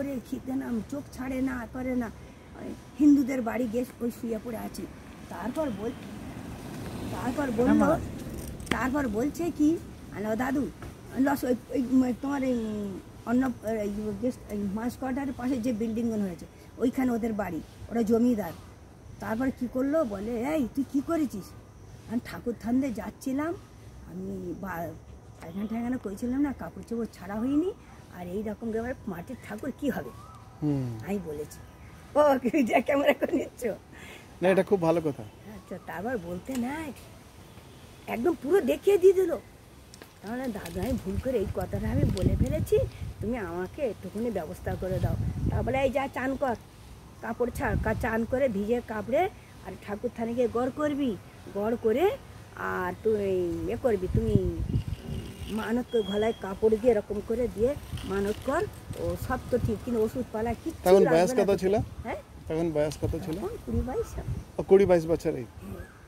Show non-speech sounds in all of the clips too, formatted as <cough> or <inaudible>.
করে খিদে না চোখ ছাড়ে না করে না। হিন্দুদের বাড়ি গিয়ে ওই শুয়ে পড়ে আছে। তারপর বল তারপর বলল তারপর বলছে কি আলো দাদু লস ওই তোমার এই অন্য গেস্ট মাস কোয়ার্টারের পাশে যে বিল্ডিংগুলো হয়েছে ওইখানে ওদের বাড়ি ওরা জমিদার। তারপর কি করল? বলে এই তুই কি করেছিস? আমি ঠাকুর থান্দে যাচ্ছিলাম আমি বা- পায়খানা ঠায়খানা করেছিলাম না কাপড় চোপড় ছাড়া হয়নি আর এই রকম এবার মাটির ঠাকুর কি হবে? হুম। আমি বলেছি। ও যা ক্যামেরা করে নিচ্ছ? না এটা খুব ভালো কথা। আচ্ছা তারপর বলতে নাই। একদম পুরো দেখিয়ে দিয়ে দিল। তাহলে দাদু আমি ভুল করে এই কথাটা আমি বলে ফেলেছি। তুমি আমাকে একটুখানি ব্যবস্থা করে দাও। তারপরে এই যা চান কর। কাপড় ছাড় চান করে ভিজে কাপড়ে আর ঠাকুর থানিকে গড় করবি। গড় করে আর তুই ইয়ে করবি তুমি মানত করে গলায় কাপড় দিয়ে এরকম করে দিয়ে মানত কর ও সব তো ঠিক কিন্তু ওষুধ পালা কি তখন বয়স কত ছিল? হ্যাঁ? তখন বয়স কত ছিল? কুড়ি বাইশ কুড়ি বাইশ বছরেই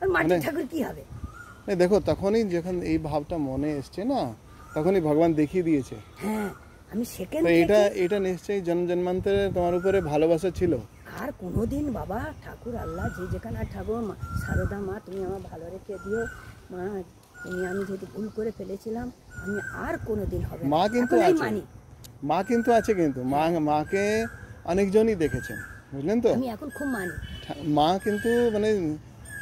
আর মাটির মানে- ঠাকুর কি হবে? না দেখো তখনই যখন এই ভাবটা মনে এসছে না তখনই ভগবান দেখিয়ে দিয়েছে। হ্যাঁ আমি সেকেন্ড এটা এটা নিশ্চয়ই জন্ম জন্মান্তরে তোমার উপরে ভালোবাসা ছিল। আর কোনোদিন বাবা ঠাকুর আল্লাহ যে যেখানে ঠাকুর মা সারদা মা তুমি আমার ভালো রেখে দিও। মা আমি যেহেতু ভুল করে ফেলেছিলাম আমি আর কোনোদিন হবে মা কিন্তু। মানি। মা কিন্তু আছে কিন্তু। মা মাকে অনেকজনই দেখেছেন বুঝলেন তো? আমি এখন খুব মানি। মা কিন্তু মানে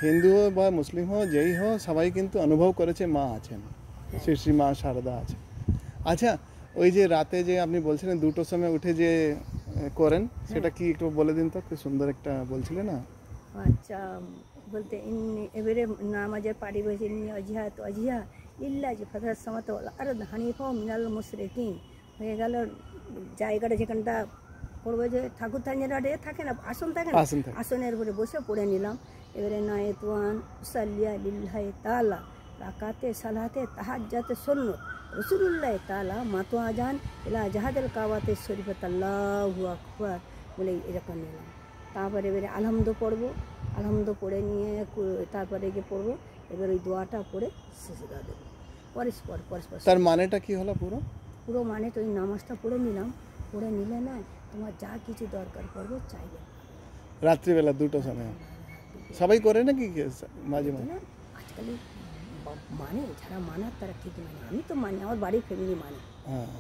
হিন্দু বা মুসলিম হোক যেই হোক সবাই কিন্তু অনুভব করেছে মা আছেন। শ্রী শ্রী মা শারদা আছে আচ্ছা ওই যে রাতে যে আপনি বলছিলেন দুটোর সময় উঠে যে করেন সেটা কি একটু বলে দিন তো? কি সুন্দর একটা বলছিলেন না? আচ্ছা বলতে ইন্নি এবারে নামাজের পাড়ি বসে ইন্নি অজিহা তো অজিহা ইল্লা যে ফতার সামাত আর হানিফা মিনাল মুশরিকিন হয়ে গেল জায়গাটা যেখানটা পড়বে যে ঠাকুর থাঞ্জের আড়ে থাকে না আসন থাকে না আসন থাকে। আসনের উপরে বসে পড়ে নিলাম এবারে নয় তোয়ান সাল্লিয়া লিল্লাহ তালা রাকাতে সালাতে তাহাজ্জাতে সন্ন রসুল্লাহ তালা মাতো আজান এলা জাহাদের কাওয়াতে শরীফত আল্লাহু আকবার বলে এরকম নিলাম তারপরে এবারে আলহামদ পড়ব। আলহামদ পড়ে নিয়ে তারপরে গিয়ে পড়ব। এবার ওই দোয়াটা পড়ে শেষে দেওয়া দেবো পরস্পর পরস্পর তার মানেটা কি হলো পুরো? পুরো মানে তো ওই নামাজটা পড়ে নিলাম। পড়ে নিলে না তোমার যা কিছু দরকার পড়বে চাইলে রাত্রিবেলা দুটো সময়। সবাই করে নাকি মাঝে মাঝে? আজকাল মানে যারা মানার তারা ঠিক মানে। আমি তো মানি আমার বাড়ির ফ্যামিলি মানে।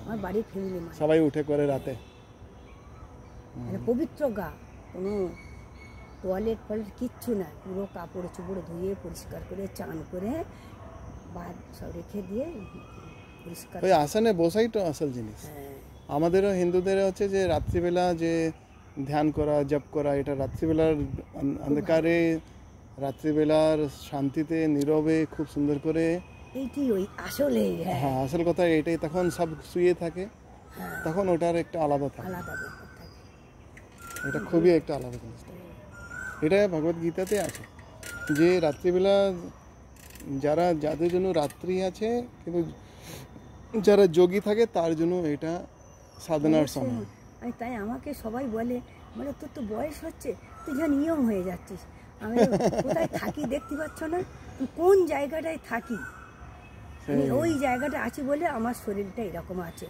আমার বাড়ির ফ্যামিলি মানে। সবাই উঠে করে রাতে। মানে পবিত্র গা। কোনো টয়লেট ফয়েলেট কিচ্ছু না পুরো কাপড় চোপড় ধুয়ে পরিষ্কার করে চান করে বা সব রেখে দিয়ে পরিষ্কার ওই আসনে বসাই তো আসল জিনিস। হ্যাঁ। আমাদেরও হিন্দুদের হচ্ছে যে রাত্রিবেলা যে ধ্যান করা জপ করা এটা রাত্রিবেলার অন্ধকারে রাত্রিবেলার শান্তিতে নীরবে খুব সুন্দর করে এইটি ওই আসলে হ্যাঁ। হ্যাঁ আসল কথা এটাই। তখন সব শুয়ে থাকে হ্যাঁ। তখন ওটার একটা আলাদা থাকে। আলাদা থাকে এটা খুবই একটা আলাদা জিনিস। এটা ভগবত গীতাতে আছে যে রাত্রিবেলা যারা যাদের জন্য রাত্রি আছে কিন্তু যারা যোগী থাকে তার জন্য এটা সাধনার সময়। তাই আমাকে সবাই বলে বলে তোর তো বয়স হচ্ছে তুই যেন নিয়ম হয়ে যাচ্ছিস। আমি কোথায় থাকি দেখতে পাচ্ছ না? কোন জায়গাটায় থাকি? আমি ওই জায়গাটা আছি বলে আমার শরীরটা এরকম আছে।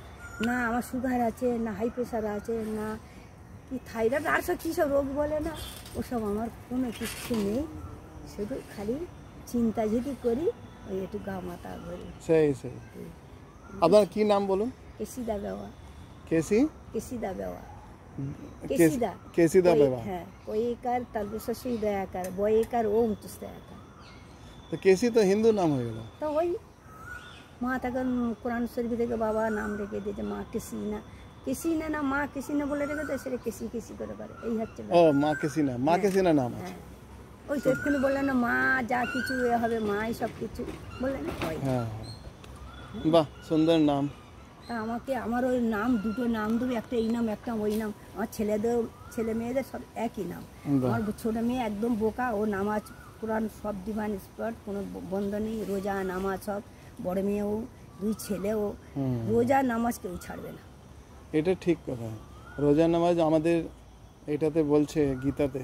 না আমার সুগার আছে না হাই প্রেশার আছে না কি থাইরয়েড? আর সব কীসব রোগ বলে না? ওসব আমার কোনো কিছু নেই। শুধু খালি চিন্তা যদি করি ওই একটু গা মাথা করি সেই সেই। আপনার কি নাম বলুন? কেসিদা বেওয়া। কেসি কেসিদা বেওয়া। কেসিদা হ্যাঁ তো কেসি তো হিন্দু নাম ওই মা তখন কোরআন শরীফ থেকে বাবা নাম রেখে দিয়েছে মা কেসি না কিসি না না মা কিসি না বলে রেখে দেয় সেটা কিসি কিসি করে করে এই হচ্ছে ও মা কেসি না মা কেসি না নাম আছে ওই তো এক্ষুনি বললেন না মা যা কিছু এ হবে মাই সব কিছু বললেন না হ্যাঁ। বাহ সুন্দর নাম তা আমাকে আমার ওই নাম দুটো নাম দেবে একটা এই নাম একটা ওই নাম আমার ছেলেদের ছেলে মেয়েদের সব একই নাম আমার ছোট মেয়ে একদম বোকা ও নামাজ কোরআন সব দিবান স্পট কোনো বন্ধ নেই রোজা নামাজ সব বড় মেয়েও দুই ছেলেও রোজা নামাজ কেউ ছাড়বে না এটা ঠিক কথা। রোজা নামাজ আমাদের এটাতে বলছে গীতাতে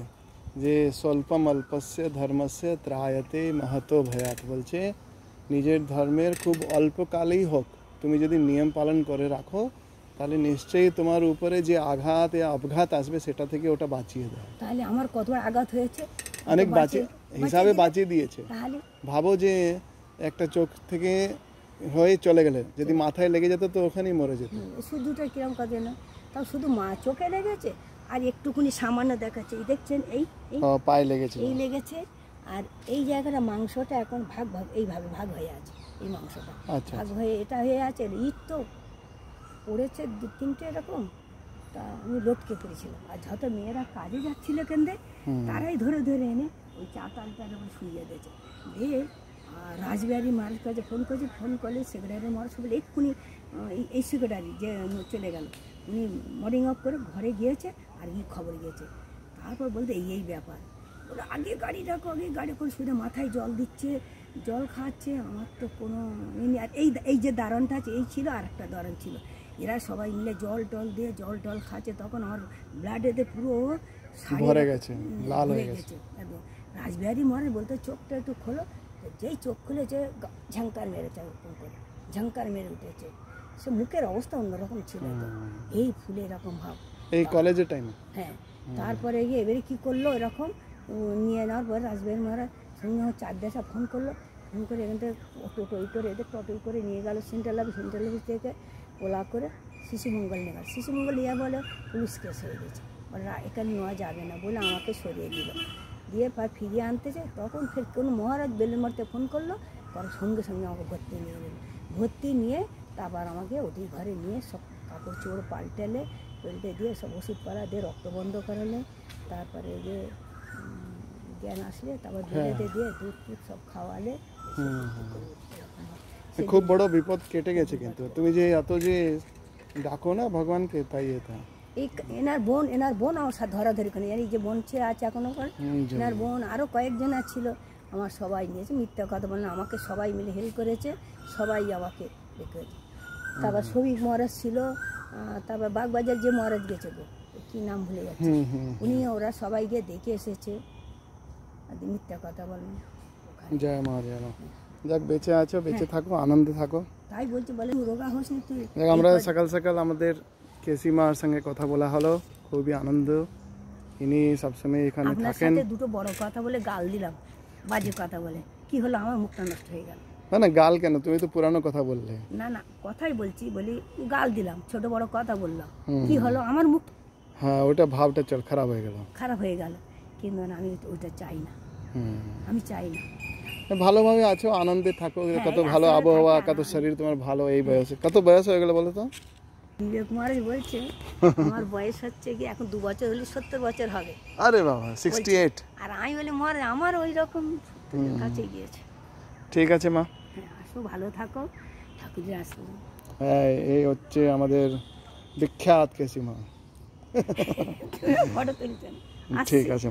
যে স্বল্পম অল্পস্য ধর্মস্য ত্রায়তে মাহাতো ভয়াত বলছে নিজের ধর্মের খুব অল্পকালেই হোক তুমি যদি নিয়ম পালন করে রাখো তাহলে নিশ্চয়ই তোমার উপরে যে আঘাত আঘাত আসবে সেটা থেকে ওটা বাঁচিয়ে দেয় তাহলে আমার কত আঘাত হয়েছে? অনেক বাঁচিয়ে হিসাবে বাঁচিয়ে দিয়েছে। ভাবো যে একটা চোখ থেকে হয়ে চলে গেলে যদি মাথায় লেগে যেত তো ওখানেই মরে যেত। শুধুটা কিরম কাজে না তাও শুধু মা চোখে লেগেছে আর একটুকুনি সামান্য দেখাচ্ছে। এই দেখছেন এই এই পায়ে লেগেছে। এই লেগেছে আর এই জায়গাটা মাংসটা এখন ভাগ ভাগ এইভাবে ভাগ হয়ে আছে এই মাংসটা। আচ্ছা ভাগ হয়ে এটা হয়ে আছে ইট তো পড়েছে দু তিনটে এরকম। তা আমি লটকে পড়েছিলাম। আর যত মেয়েরা কাজে যাচ্ছিল কেন্দ্রে তারাই ধরে ধরে এনে ওই চাতালটা এরকম শুইয়ে দিয়েছে। দিয়ে রাজবিহারী মারের কাছে ফোন করেছে ফোন করলে সেক্রেটারি মার সব এক্ষুনি এই- সেক্রেটারি যে চলে গেল। উনি মর্নিং অফ করে ঘরে গিয়েছে আর কি খবর গিয়েছে। তারপর বলতে এই এই ব্যাপার। বলে আগে গাড়ি রাখো আগে গাড়ি করে শুধু মাথায় জল দিচ্ছে জল খাচ্ছে আমার তো কোনো। আর এই এই যে দারণটা আছে এই ছিল আর একটা দারণ ছিল। এরা সবাই মিলে জল টল দিয়ে জল টল খাচ্ছে তখন আমার ব্লাডেতে পুরো ভরে গেছে, লাল হয়ে গেছে। রাজবিহারী মরে বলতে চোখটা একটু খোলো যেই চোখ খুলেছে ঝঙ্কার মেরেছে ওরকম করে। ঝঙ্কার মেরে উঠেছে। সে মুখের অবস্থা অন্যরকম ছিল এই ফুলে এরকম ভাব। এই কলেজের টাইমে হ্যাঁ। তারপরে গিয়ে এবারে কী করল এরকম? নিয়ে নেওয়ার পর রাজবাড়ির মহারাজ সঙ্গে আমার চার দেশা ফোন করল। ফোন করে এখান থেকে অটো টই করে এদের টোটোই করে নিয়ে গেল সেন্ট্রাল অফিস সেন্ট্রাল অফিস থেকে ওলা করে শিশুমঙ্গল নিয়ে গেল। শিশুমঙ্গল নিয়ে বলে পুলিশ কেস হয়ে গেছে। বলে "না, এখানে নেওয়া যাবে না। বলে আমাকে সরিয়ে দিল। দিয়ে পর ফিরিয়ে আনতেছে তখন ফের কোনো মহারাজ বেলুন মারতে ফোন করল। তার সঙ্গে সঙ্গে আমাকে ভর্তি নিয়ে গেল। ভর্তি নিয়ে তারপর আমাকে ওদের ঘরে নিয়ে সব কাপড় চোপড় পাল্টালে পাল্টে দিয়ে সব ওষুধ পাড়া দিয়ে রক্ত বন্ধ করালে। তারপরে যে জ্ঞান আসলে তারপর বেড়েতে দিয়ে দুধ টুধ সব খাওয়ালে। খুব বড় বিপদ কেটে গেছে কিন্তু। তুমি যে এত যে ডাকো না ভগবানকে তাই এটা। এই এনার বোন এনার বোন আমার সাথে ধরাধরি করে। এই যে বোন ছে আছে এখনও করে এনার বোন আরও কয়েকজন ছিল আমার সবাই নিয়েছে মিথ্যা কথা বলে না, আমাকে সবাই মিলে হেল্প করেছে সবাই আমাকে রেখেছে তারপর শফিক মহারাজ ছিল তারপর বাগবাজার যে মহারাজ গেছে গো কী নাম ভুলে যাচ্ছে। উনি ওরা সবাই গিয়ে দেখে এসেছে। আর মিথ্যা কথা বলেন। জয় মা জয় মা যাক বেঁচে আছো বেঁচে থাকো আনন্দে থাকো। তাই বলছে বলে রোগা হোস তুই আমরা সকাল সকাল আমাদের কেসিমার সঙ্গে কথা বলা হলো। খুবই আনন্দ। ইনি সবসময় এখানে থাকেন। দুটো বড় কথা বলে গাল দিলাম। বাজে কথা বলে। কি হলো? আমার মুখটা নষ্ট হয়ে গেল। না না গাল কেন? তুমি তো পুরানো কথা বললে। না না কথাই বলছি বলি গাল দিলাম ছোট বড় কথা বললাম। কি হলো? আমার মুখ হ্যাঁ ওটা ভাবটা চল খারাপ হয়ে গেল। খারাপ হয়ে গেল। কিন্তু আমি ওইটা চাই না। আমি চাই না। ভালোভাবে আছো আনন্দে থাকো। হ্যাঁ, কত ভালো আবহাওয়া কত শরীর তোমার ভালো এই বয়সে। কত বয়স হয়ে গেল বলো তো? বিবেক কুমারই বলছে <laughs> আমার বয়স হচ্ছে কি এখন দু বছর হলে সত্তর বছর হবে। আরে বাবা সিক্সটি এইট আর আমি বলি আমার ওই রকম কাছে গিয়েছে। ঠিক আছে মা। হ্যাঁ আসো ভালো থাকো ঠাকুরের আসো হ্যাঁ এই হচ্ছে আমাদের বিখ্যাত <laughs> ফটো তুলছেন। ঠিক আছে।